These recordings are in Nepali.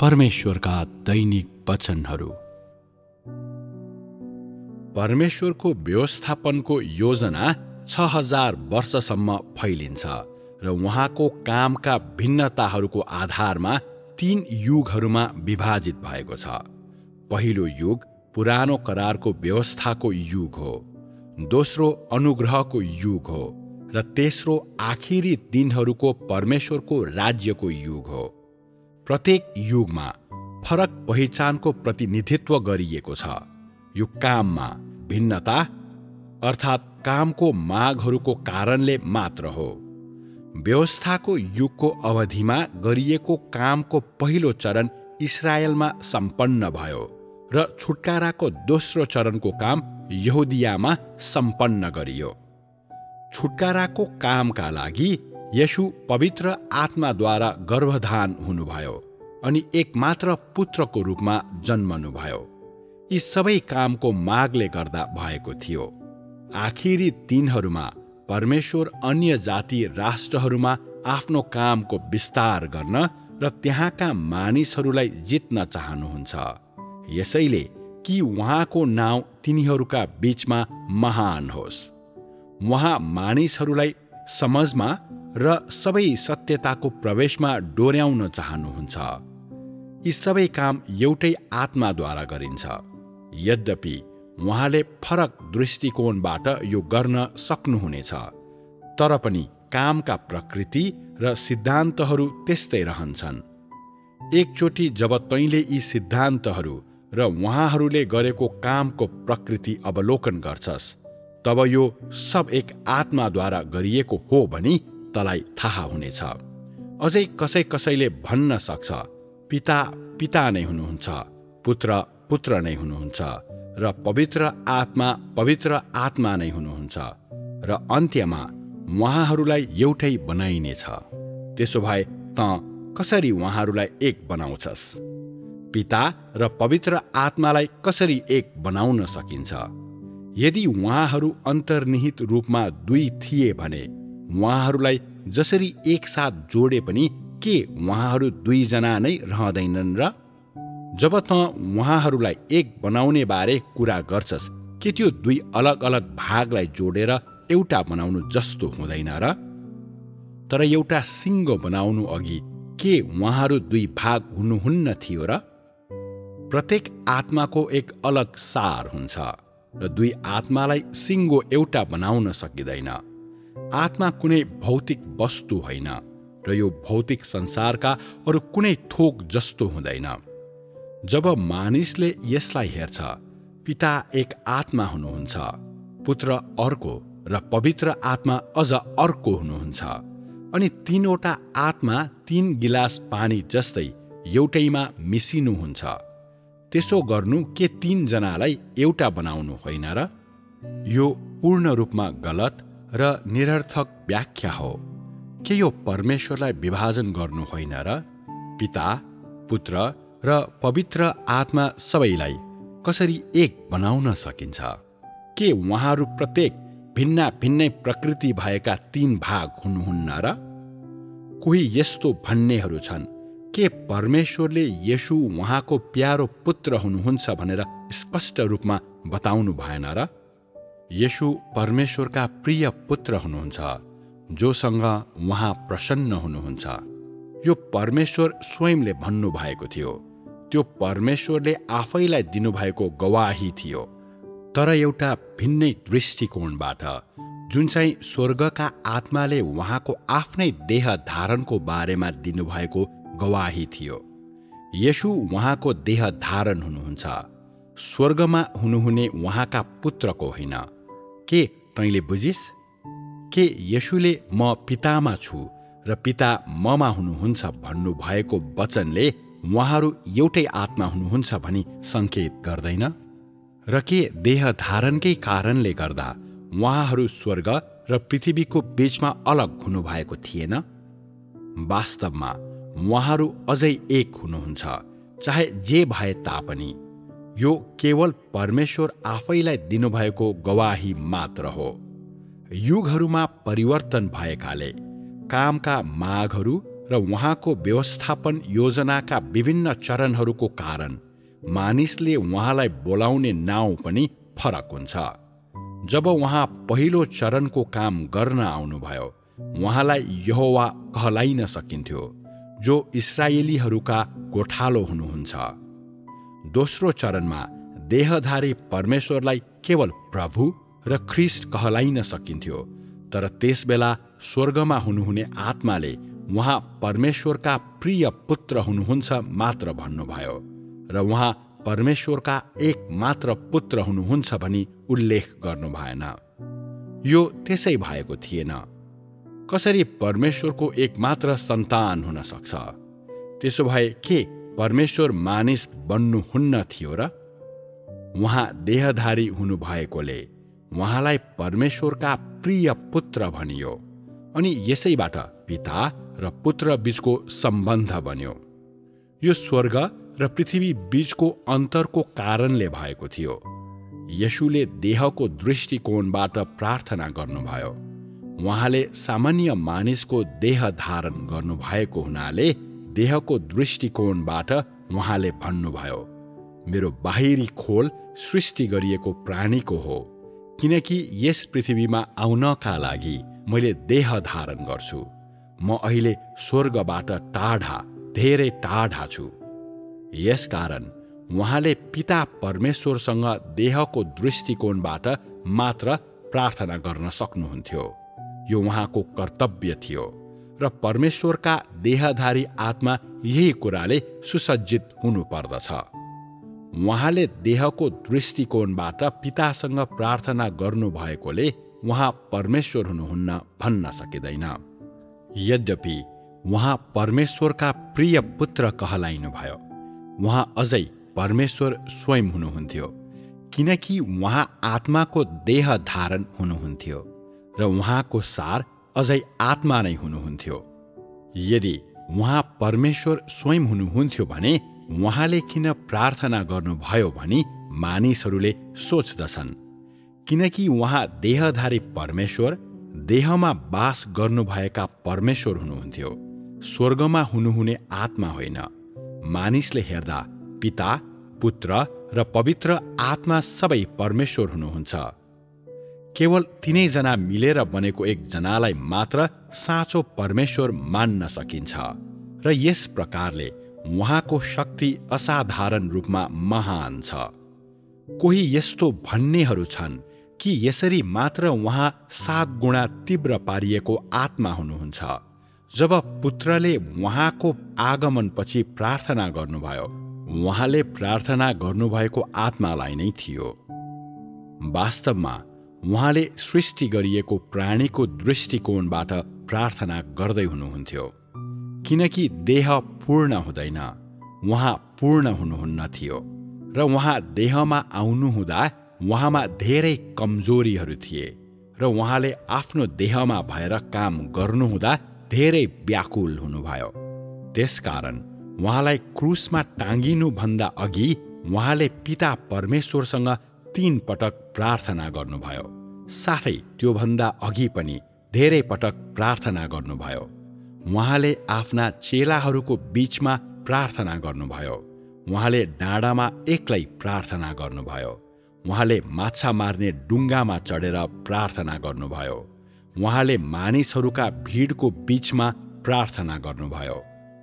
परमेश्वरका दैनिक वचनहरू। परमेश्वरको व्यवस्थापनको योजना छ हजार वर्षसम्म फैलिन्छ र उहाँको कामका भिन्नताहरूको आधारमा तीन युगहरूमा विभाजित भएको छ। पहिलो युग पुरानो करारको व्यवस्थाको युग हो। दोस्रो अनुग्रहको युग हो। र तेस्रो आखिरी दिनहरूको परमेश्वरको राज्यको युग हो। प्रत्येक युगमा फरक पहिचानको प्रतिनिधित्व गरिएको छ। यो काममा भिन्नता अर्थात् कामको मागहरूको कारणले मात्र हो। व्यवस्थाको युगको अवधिमा गरिएको कामको पहिलो चरण इसरायलमा सम्पन्न भयो र छुटकाराको दोस्रो चरणको काम यहुदियामा सम्पन्न गरियो। छुटकाराको कामका लागि यसु पवित्र आत्माद्वारा गर्भधान हुनुभयो अनि एकमात्र पुत्रको रूपमा जन्मनुभयो यी सबै कामको मागले गर्दा भएको थियो। आखिरी दिनहरूमा परमेश्वर अन्य जाति राष्ट्रहरूमा आफ्नो कामको विस्तार गर्न र त्यहाँका मानिसहरूलाई जित्न चाहनुहुन्छ। यसैले कि उहाँको नाउँ तिनीहरूका बीचमा महान होस्। उहाँ मानिसहरूलाई समझमा र सबै सत्यताको प्रवेशमा डोर्याउन चाहनुहुन्छ। यी सबै काम एउटै आत्माद्वारा गरिन्छ। यद्यपि उहाँले फरक दृष्टिकोणबाट यो गर्न सक्नुहुनेछ तर पनि कामका प्रकृति र सिद्धान्तहरू त्यस्तै रहन्छन्। एकचोटि जब तैँले यी सिद्धान्तहरू र उहाँहरूले गरेको कामको प्रकृति अवलोकन गर्छस् तब यो सब एक आत्माद्वारा गरिएको हो भनी तलाई थाहा हुनेछ। अझै कसै कसैले भन्न सक्छ। पिता पिता नै हुनुहुन्छ पुत्र पुत्र नै हुनुहुन्छ र पवित्र आत्मा पवित्र आत्मा नै हुनुहुन्छ र अन्त्यमा उहाँहरूलाई एउटै बनाइनेछ। त्यसो भए त कसरी उहाँहरूलाई एक बनाउँछस्? पिता र पवित्र आत्मालाई कसरी एक बनाउन सकिन्छ? यदि उहाँहरू अन्तर्निहित रूपमा दुई थिए भने उहाँहरूलाई जसरी एकसाथ जोडे पनि के उहाँहरू दुईजना नै रहँदैनन् र? जब त उहाँहरूलाई एक बनाउने बारे कुरा गर्छस् के त्यो दुई अलग अलग भागलाई जोडेर एउटा बनाउनु जस्तो हुँदैन र? तर एउटा सिङ्गो बनाउनु अघि के उहाँहरू दुई भाग हुनुहुन्न थियो र? प्रत्येक आत्माको एक अलग सार हुन्छ। र दुई आत्मालाई सिङ्गो एउटा बनाउन सकिँदैन। आत्मा कुनै भौतिक वस्तु होइन र यो भौतिक संसारका अरू कुनै थोक जस्तो हुँदैन। जब मानिसले यसलाई हेर्छ पिता एक आत्मा हुनुहुन्छ पुत्र अर्को र पवित्र आत्मा अझ अर्को हुनुहुन्छ अनि तीनवटा आत्मा तीन गिलास पानी जस्तै एउटैमा मिसिनुहुन्छ त्यसो गर्नु के तीनजनालाई एउटा बनाउनु होइन र? यो पूर्ण रूपमा गलत र निरर्थक व्याख्या हो। के यो परमेश्वरलाई विभाजन गर्नु होइन र? पिता पुत्र र पवित्र आत्मा सबैलाई कसरी एक बनाउन सकिन्छ? के उहाँहरू प्रत्येक भिन्ना भिन्नै प्रकृति भएका तीन भाग हुनुहुन्न र? कोही यस्तो भन्नेहरू छन् के परमेश्वरले यसु उहाँको प्यारो पुत्र हुनुहुन्छ भनेर स्पष्ट रूपमा बताउनु भएन र? यसु परमेश्वरका प्रिय पुत्र हुनुहुन्छ जोसँग उहाँ प्रसन्न हुनुहुन्छ। यो परमेश्वर स्वयंले भन्नुभएको थियो। त्यो परमेश्वरले आफैलाई दिनुभएको गवाही थियो। तर एउटा भिन्नै दृष्टिकोणबाट जुन चाहिँ स्वर्गका आत्माले उहाँको आफ्नै देह धारणको बारेमा दिनुभएको गवाही थियो। यसु उहाँको देह धारण हुनुहुन्छ। स्वर्गमा हुनुहुने उहाँका पुत्रको होइन। के तैँले बुझिस्? के यसुले म पितामा छु र पिता ममा हुनुहुन्छ भन्नुभएको वचनले उहाँहरू एउटै आत्मा हुनुहुन्छ भनी सङ्केत गर्दैन? र के देह धारणकै कारणले गर्दा उहाँहरू स्वर्ग र पृथ्वीको बीचमा अलग हुनुभएको थिएन? वास्तवमा उहाँहरू अझै एक हुनुहुन्छ चाहे जे भए तापनि। यो केवल परमेश्वर आफैलाई दिनुभएको गवाही मात्र हो। युगहरूमा परिवर्तन भएकाले कामका मागहरू र उहाँको व्यवस्थापन योजनाका विभिन्न चरणहरूको कारण मानिसले उहाँलाई बोलाउने नाउँ पनि फरक हुन्छ। जब उहाँ पहिलो चरणको काम गर्न आउनुभयो उहाँलाई यहोवा कहलाइन सकिन्थ्यो। जो इसरायलीहरूका गोठालो हुनुहुन्छ। दोस्रो चरणमा देहधारी परमेश्वरलाई केवल प्रभु र ख्रिस्ट कहलाइन सकिन्थ्यो तर त्यसबेला स्वर्गमा हुनुहुने आत्माले उहाँ परमेश्वरका प्रिय पुत्र हुनुहुन्छ मात्र भन्नुभयो र उहाँ परमेश्वरका एक मात्र पुत्र हुनुहुन्छ भनी उल्लेख गर्नु भएन यो त्यसै भएको थिएन। कसरी परमेश्वरको एकमात्र सन्तान हुन सक्छ? त्यसो भए के परमेश्वर मानिस बन्नुहुन्न थियो र? उहाँ देहधारी हुनुभएकोले उहाँलाई परमेश्वरका प्रिय पुत्र भनियो अनि यसैबाट पिता र पुत्र बीचको सम्बन्ध बन्यो। यो स्वर्ग र पृथ्वी बीचको अन्तरको कारणले भएको थियो। यशुले देहको दृष्टिकोणबाट प्रार्थना गर्नुभयो। उहाँले सामान्य मानिसको देह धारण गर्नुभएको हुनाले देहको दृष्टिकोणबाट उहाँले भन्नुभयो मेरो बाहिरी खोल सृष्टि गरिएको प्राणीको हो किनकि यस पृथ्वीमा आउनका लागि मैले देह धारण गर्छु। म अहिले स्वर्गबाट टाढा धेरै टाढा छु। यसकारण उहाँले पिता परमेश्वरसँग देहको दृष्टिकोणबाट मात्र प्रार्थना गर्न सक्नुहुन्थ्यो। यो उहाँको कर्तव्य थियो र परमेश्वरका देहधारी आत्मा यही कुराले सुसज्जित हुनुपर्दछ। उहाँले देहको दृष्टिकोणबाट पितासँग प्रार्थना गर्नुभएकोले उहाँ परमेश्वर हुनुहुन्न भन्न सकिँदैन। यद्यपि उहाँ परमेश्वरका प्रिय पुत्र कहलाइनुभयो उहाँ अझै परमेश्वर स्वयं हुनुहुन्थ्यो किनकि उहाँ आत्माको देह धारण हुनुहुन्थ्यो। र उहाँको सार अझै आत्मा नै हुनुहुन्थ्यो। यदि उहाँ परमेश्वर स्वयं हुनुहुन्थ्यो भने उहाँले किन प्रार्थना गर्नुभयो भनी मानिसहरूले सोच्दछन्। किनकि उहाँ देहधारी परमेश्वर देहमा बास गर्नुभएका परमेश्वर हुनुहुन्थ्यो। स्वर्गमा हुनुहुने आत्मा होइन। मानिसले हेर्दा पिता पुत्र र पवित्र आत्मा सबै परमेश्वर हुनुहुन्छ। केवल तिनैजना मिलेर बनेको एकजनालाई मात्र साँचो परमेश्वर मान्न सकिन्छ र यस प्रकारले उहाँको शक्ति असाधारण रूपमा महान छ। कोही यस्तो भन्नेहरू छन् कि यसरी मात्र उहाँ सात गुणा तीव्र पारिएको आत्मा हुनुहुन्छ। जब पुत्रले उहाँको आगमनपछि प्रार्थना गर्नुभयो उहाँले प्रार्थना गर्नुभएको आत्मालाई नै थियो। वास्तवमा उहाँले सृष्टि गरिएको प्राणीको दृष्टिकोणबाट प्रार्थना गर्दै हुनुहुन्थ्यो। किनकि देह पूर्ण हुँदैन उहाँ पूर्ण हुनुहुन्न थियो र उहाँ देहमा आउनुहुँदा उहाँमा धेरै कमजोरीहरू थिए र उहाँले आफ्नो देहमा भएर काम गर्नुहुँदा धेरै व्याकुल हुनुभयो। त्यसकारण उहाँलाई क्रुसमा टाँगिनुभन्दा अघि उहाँले पिता परमेश्वरसँग तीन पटक प्रार्थना गर्नुभयो। साथै त्योभन्दा अघि पनि धेरै पटक प्रार्थना गर्नुभयो। उहाँले आफ्ना चेलाहरूको बीचमा प्रार्थना गर्नुभयो। उहाँले डाँडामा एक्लै प्रार्थना गर्नुभयो। उहाँले माछा मार्ने डुङ्गामा चढेर प्रार्थना गर्नुभयो। उहाँले मानिसहरूका भिडको बीचमा प्रार्थना गर्नुभयो।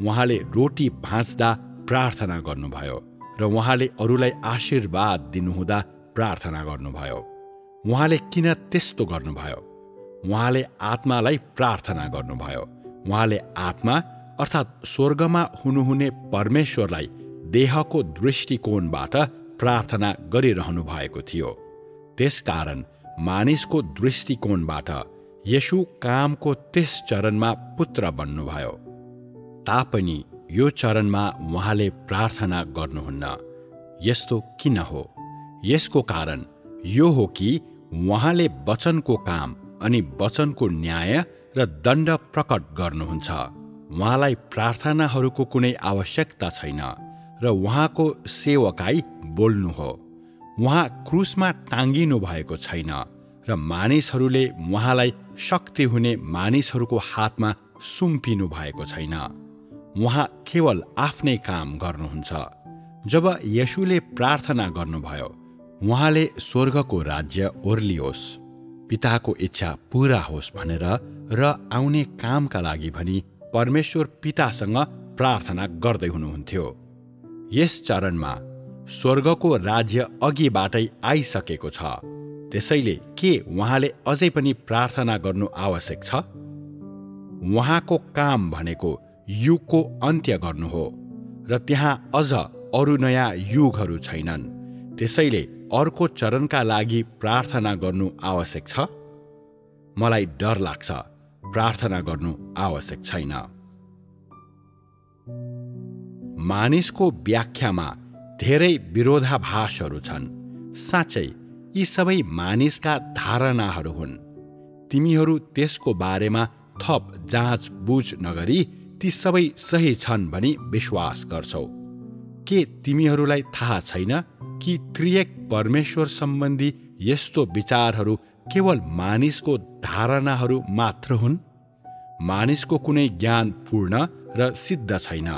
उहाँले रोटी भाँच्दा प्रार्थना गर्नुभयो र उहाँले अरूलाई आशीर्वाद दिनुहुँदा प्रार्थना गर्नुभयो। उहाँले किन त्यस्तो गर्नुभयो? उहाँले आत्मालाई प्रार्थना गर्नुभयो। उहाँले आत्मा अर्थात् स्वर्गमा हुनुहुने परमेश्वरलाई देहको दृष्टिकोणबाट प्रार्थना गरिरहनु भएको थियो। त्यसकारण मानिसको दृष्टिकोणबाट यसु कामको त्यस चरणमा पुत्र बन्नुभयो। तापनि यो चरणमा उहाँले प्रार्थना गर्नुहुन्न। यस्तो किन हो? यसको कारण यो हो कि उहाँले वचनको काम अनि वचनको न्याय र दण्ड प्रकट गर्नुहुन्छ। उहाँलाई प्रार्थनाहरूको कुनै आवश्यकता छैन र उहाँको सेवकाई बोल्नु हो। उहाँ क्रुसमा टाङ्गिनु भएको छैन र मानिसहरूले उहाँलाई शक्ति हुने मानिसहरूको हातमा सुम्पिनु भएको छैन। उहाँ केवल आफ्नै काम गर्नुहुन्छ। जब यसुले प्रार्थना गर्नुभयो उहाँले स्वर्गको राज्य ओर्लियोस् पिताको इच्छा पुरा होस् भनेर र आउने कामका लागि भनी परमेश्वर पितासँग प्रार्थना गर्दै हुनुहुन्थ्यो। यस चरणमा स्वर्गको राज्य अघिबाटै आइसकेको छ। त्यसैले के उहाँले अझै पनि प्रार्थना गर्नु आवश्यक छ? उहाँको काम भनेको युगको अन्त्य गर्नु हो र त्यहाँ अझ अरू नयाँ युगहरू छैनन्। त्यसैले अर्को चरणका लागि प्रार्थना गर्नु आवश्यक छ? मलाई डर लाग्छ। प्रार्थना गर्नु आवश्यक छैन। मानिसको व्याख्यामा धेरै विरोधाभासहरू छन्। साँच्चै यी सबै मानिसका धारणाहरू हुन्। तिमीहरू त्यसको बारेमा थप जाँचबुझ नगरी ती सबै सही छन् भनी विश्वास गर्छौ। के तिमीहरूलाई थाहा छैन? कि त्रिएक परमेश्वर सम्बन्धी यस्तो विचारहरू केवल मानिसको धारणाहरू मात्र हुन्? मानिसको कुनै ज्ञान पूर्ण र सिद्ध छैन।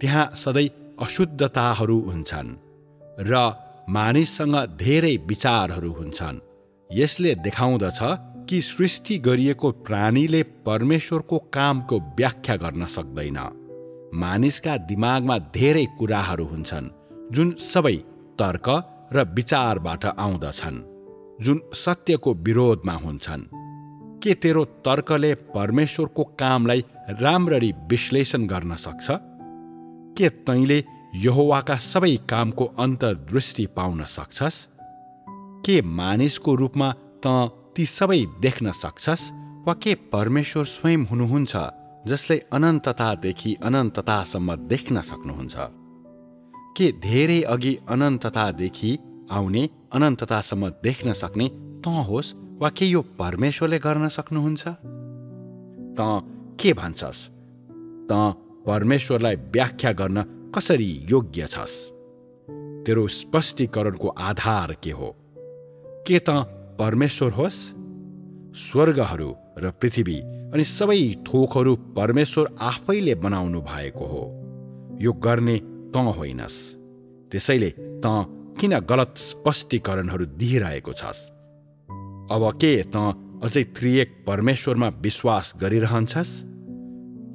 त्यहाँ सधैँ अशुद्धताहरू हुन्छन् र मानिससँग धेरै विचारहरू हुन्छन्। यसले देखाउँदछ कि सृष्टि गरिएको प्राणीले परमेश्वरको कामको व्याख्या गर्न सक्दैन। मानिसका दिमागमा धेरै कुराहरू हुन्छन् जुन सबै तर्क र विचारबाट आउँदछन् जुन सत्यको विरोधमा हुन्छन्। के तेरो तर्कले परमेश्वरको कामलाई राम्ररी विश्लेषण गर्न सक्छ? के तैँले यहोवाका सबै कामको अन्तर्दृष्टि पाउन सक्छस्? के मानिसको रूपमा त ती सबै देख्न सक्छस्? वा के परमेश्वर स्वयं हुनुहुन्छ जसले अनन्ततादेखि अनन्ततासम्म देख्न सक्नुहुन्छ? के धेरै अघि अनन्ततादेखि आउने अनन्ततासम्म देख्न सक्ने त होस् वा के यो परमेश्वरले गर्न सक्नुहुन्छ? त के भन्छस्? त परमेश्वरलाई व्याख्या गर्न कसरी योग्य छस्? तेरो स्पष्टीकरणको आधार के हो? के त परमेश्वर होस्? स्वर्गहरू र पृथ्वी अनि सबै थोकहरू परमेश्वर आफैले बनाउनु भएको हो। यो गर्ने त होइनस्। त्यसैले त किन गलत स्पष्टीकरणहरू दिइरहेको छस्? अब के त अझै त्रिएक परमेश्वरमा विश्वास गरिरहन्छस्?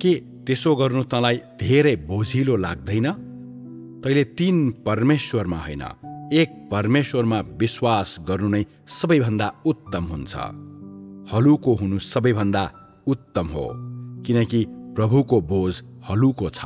के त्यसो गर्नु तँलाई धेरै बोझिलो लाग्दैन? तैँले तीन परमेश्वरमा होइन एक परमेश्वरमा विश्वास गर्नु नै सबैभन्दा उत्तम हुन्छ। हलुको हुनु सबैभन्दा उत्तम हो किनकि प्रभुको बोझ हलुको छ।